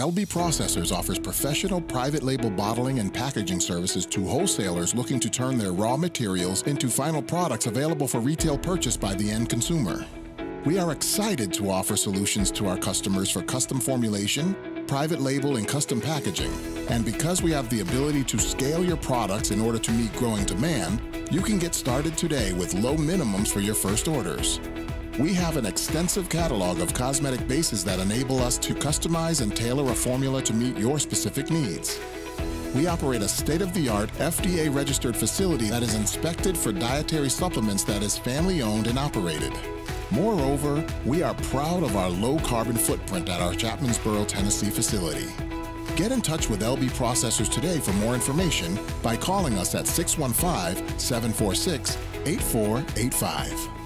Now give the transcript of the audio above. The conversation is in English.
LB Processors offers professional private label bottling and packaging services to wholesalers looking to turn their raw materials into final products available for retail purchase by the end consumer. We are excited to offer solutions to our customers for custom formulation, private label, and custom packaging. And because we have the ability to scale your products in order to meet growing demand, you can get started today with low minimums for your first orders. We have an extensive catalog of cosmetic bases that enable us to customize and tailor a formula to meet your specific needs. We operate a state-of-the-art FDA-registered facility that is inspected for dietary supplements that is family-owned and operated. Moreover, we are proud of our low carbon footprint at our Chapmansboro, Tennessee facility. Get in touch with LB Processors today for more information by calling us at 615 746 8485.